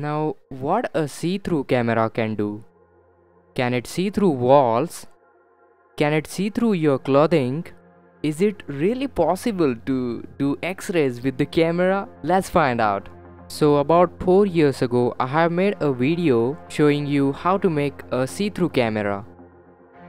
Now, what a see-through camera can do? Can it see through walls? Can it see through your clothing? Is it really possible to do x-rays with the camera? Let's find out. So about 4 years ago, I have made a video showing you how to make a see-through camera.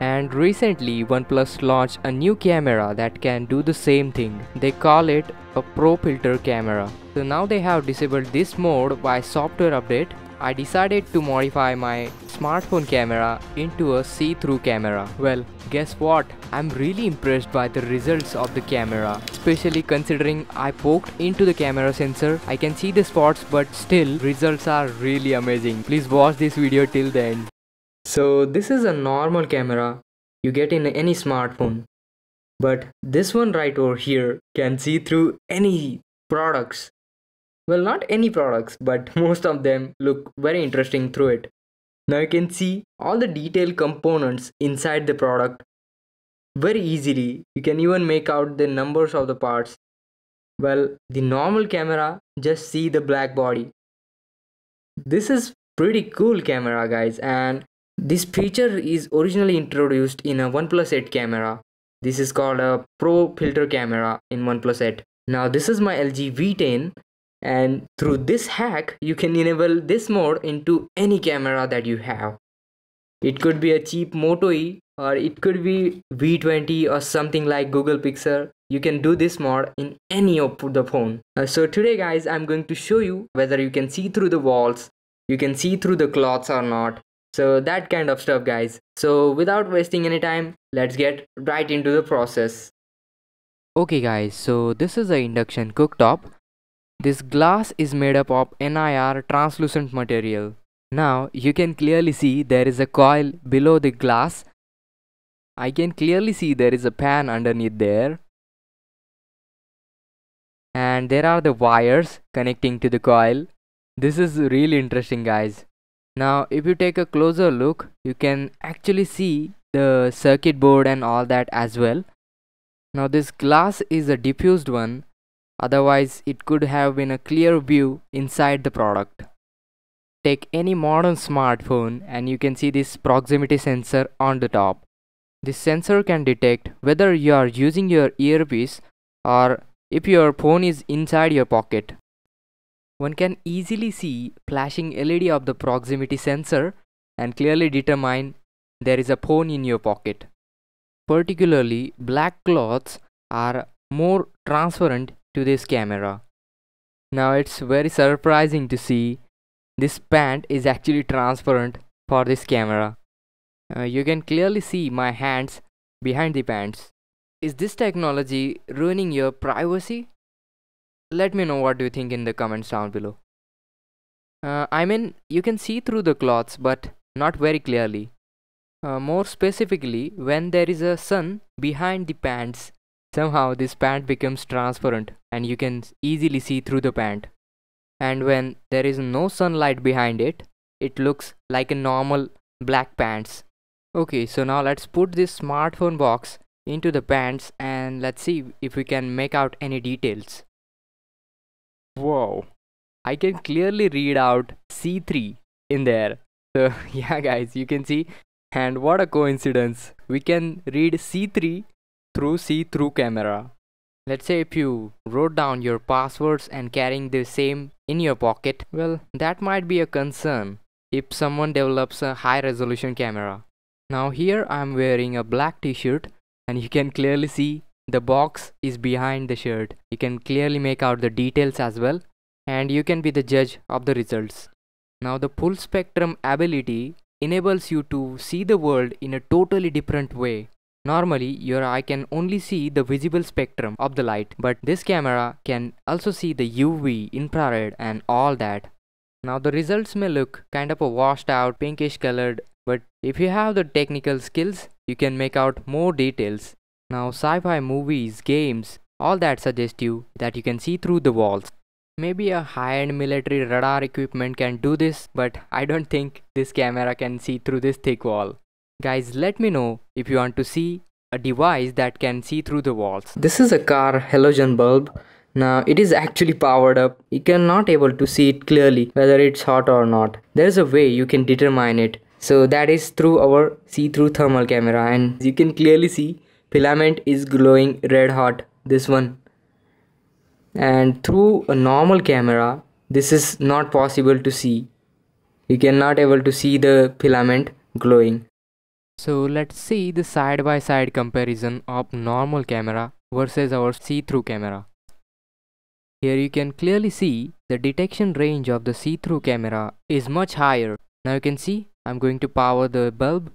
And recently OnePlus launched a new camera that can do the same thing. They call it a Pro Filter camera. So now they have disabled this mode by software update. I decided to modify my smartphone camera into a see-through camera. Well, guess what? I'm really impressed by the results of the camera. Especially considering I poked into the camera sensor. I can see the spots but still results are really amazing. Please watch this video till the end. So this is a normal camera you get in any smartphone. But this one right over here can see through any products. Well, not any products, but most of them look very interesting through it. Now you can see all the detailed components inside the product very easily. You can even make out the numbers of the parts. Well, the normal camera just see the black body. This is pretty cool camera guys and this feature is originally introduced in a OnePlus 8 camera. This is called a Pro Filter camera in OnePlus 8. Now this is my LG V10 and through this hack you can enable this mode into any camera that you have. It could be a cheap Moto E or it could be V20 or something like Google Pixel. You can do this mode in any of the phone. Uh, so today guys I'm going to show you whether you can see through the walls, you can see through the cloths or not so that kind of stuff guys. So without wasting any time, let's get right into the process. Okay guys, so this is the induction cooktop. This glass is made up of NIR translucent material. Now you can clearly see there is a coil below the glass. I can clearly see there is a pan underneath there. And there are the wires connecting to the coil. This is really interesting guys. Now if you take a closer look, you can actually see the circuit board and all that as well. Now this glass is a diffused one, otherwise it could have been a clear view inside the product. Take any modern smartphone and you can see this proximity sensor on the top. This sensor can detect whether you are using your earpiece or if your phone is inside your pocket. One can easily see flashing LED of the proximity sensor and clearly determine there is a phone in your pocket. Particularly, black cloths are more transparent to this camera. Now it's very surprising to see this pant is actually transparent for this camera. Uh, you can clearly see my hands behind the pants. Is this technology ruining your privacy? Let me know what do you think in the comments down below. Uh, I mean you can see through the cloths but not very clearly. Uh, more specifically when there is a sun behind the pants somehow this pant becomes transparent and you can easily see through the pant. And when there is no sunlight behind it it looks like a normal black pants. Okay so now let's put this smartphone box into the pants and let's see if we can make out any details Whoa. I can clearly read out C3 in there. So yeah guys, you can see and what a coincidence. We can read C3 through see-through camera. Let's say if you wrote down your passwords and carrying the same in your pocket, well that might be a concern if someone develops a high resolution camera. Now here I'm wearing a black t-shirt and you can clearly see the box is behind the shirt you can clearly make out the details as well and you can be the judge of the results now the full spectrum ability enables you to see the world in a totally different way Normally, your eye can only see the visible spectrum of the light, but this camera can also see the UV, infrared and all that. Now the results may look kind of a washed out pinkish colored, but if you have the technical skills, you can make out more details. Now sci-fi movies, games, all that suggest you that you can see through the walls. Maybe a high-end military radar equipment can do this, but I don't think this camera can see through this thick wall. Guys, let me know if you want to see a device that can see through the walls. This is a car halogen bulb Now it is actually powered up. You cannot able to see it clearly whether it's hot or not. There is a way you can determine it. So that is through our see-through thermal camera and you can clearly see filament is glowing red hot this one. And through a normal camera this is not possible to see. You cannot able to see the filament glowing. So let's see the side by side comparison of normal camera versus our see-through camera. Here you can clearly see the detection range of the see-through camera is much higher. Now you can see I'm going to power the bulb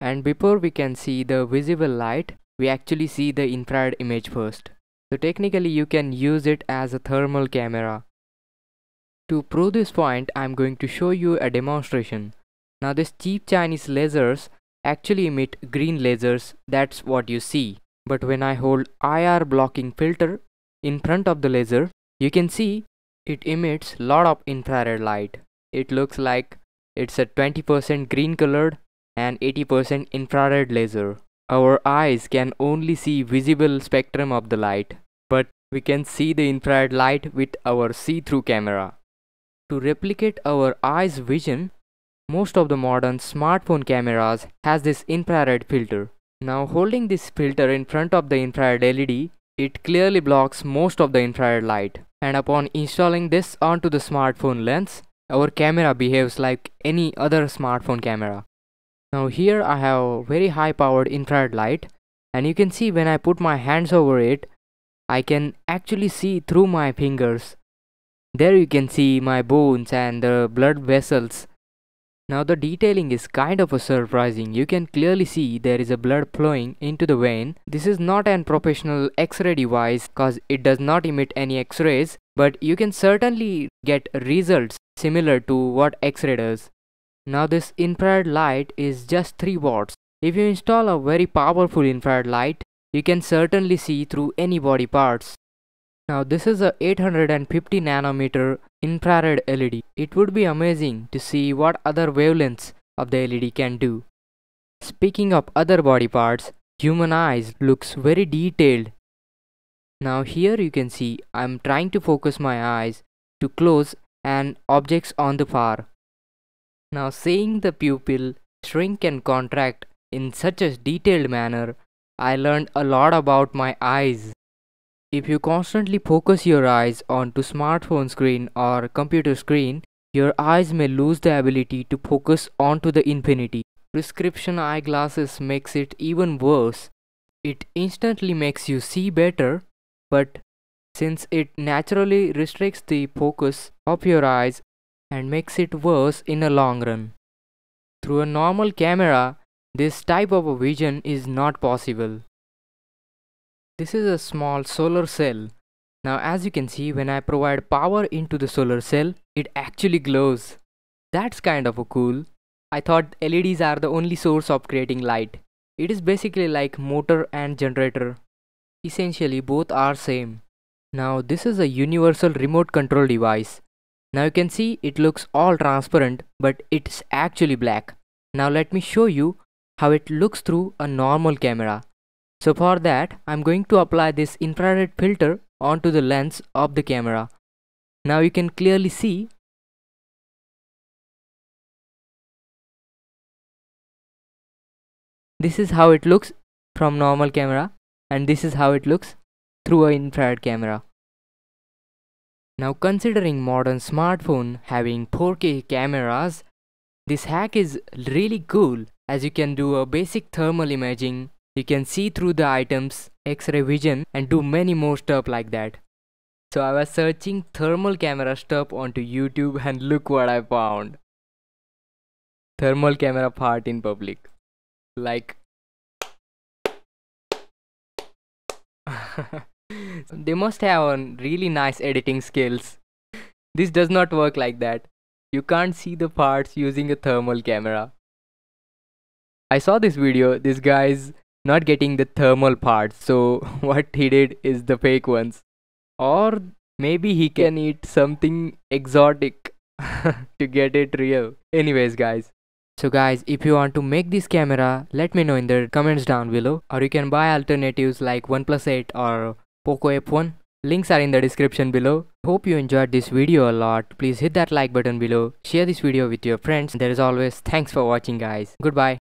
and before we can see the visible light we actually see the infrared image first so technically you can use it as a thermal camera. To prove this point, I'm going to show you a demonstration. Now this cheap Chinese lasers actually emit green lasers, that's what you see. But when I hold IR blocking filter in front of the laser, you can see it emits lot of infrared light. It looks like it's a 20% green colored and 80% infrared laser. Our eyes can only see visible spectrum of the light, but we can see the infrared light with our see-through camera. To replicate our eyes vision, most of the modern smartphone cameras has this infrared filter. Now holding this filter in front of the infrared LED, it clearly blocks most of the infrared light. And upon installing this onto the smartphone lens, our camera behaves like any other smartphone camera. Now here I have very high powered infrared light and you can see when I put my hands over it, I can actually see through my fingers. There you can see my bones and the blood vessels. Now the detailing is kind of a surprising. You can clearly see there is a blood flowing into the vein. This is not an professional x-ray device cause it does not emit any x-rays but you can certainly get results similar to what x-ray does. Now this infrared light is just 3 watts. If you install a very powerful infrared light, you can certainly see through any body parts. Now this is a 850 nanometer infrared LED. It would be amazing to see what other wavelengths of the LED can do. Speaking of other body parts, human eyes looks very detailed. Now here you can see I'm trying to focus my eyes to close and objects on the far. Now seeing the pupil shrink and contract in such a detailed manner, I learned a lot about my eyes. If you constantly focus your eyes onto smartphone screen or computer screen, your eyes may lose the ability to focus onto the infinity. Prescription eyeglasses makes it even worse. It instantly makes you see better, but since it naturally restricts the focus of your eyes and makes it worse in the long run. Through a normal camera, this type of a vision is not possible. This is a small solar cell. Now as you can see when I provide power into the solar cell, it actually glows. That's kind of a cool. I thought LEDs are the only source of creating light. It is basically like motor and generator. Essentially both are same. Now this is a universal remote control device. Now you can see it looks all transparent but it's actually black. Now let me show you how it looks through a normal camera. So for that I'm going to apply this infrared filter onto the lens of the camera. Now you can clearly see this is how it looks from normal camera and this is how it looks through an infrared camera. Now considering modern smartphone having 4K cameras, this hack is really cool as you can do a basic thermal imaging, you can see through the items, x-ray vision and do many more stuff like that. So I was searching thermal camera stuff onto YouTube and look what I found. Thermal camera part in public. Like they must have really nice editing skills. This does not work like that. You can't see the parts using a thermal camera. I saw this video, this guy's not getting the thermal parts, so what he did is the fake ones. Or maybe he can eat something exotic to get it real. Anyways guys, so guys, if you want to make this camera, let me know in the comments down below. Or you can buy alternatives like OnePlus 8 or Poco F1 Links are in the description below. Hope you enjoyed this video a lot. Please hit that like button below. Share this video with your friends. There is always thanks for watching guys. Goodbye.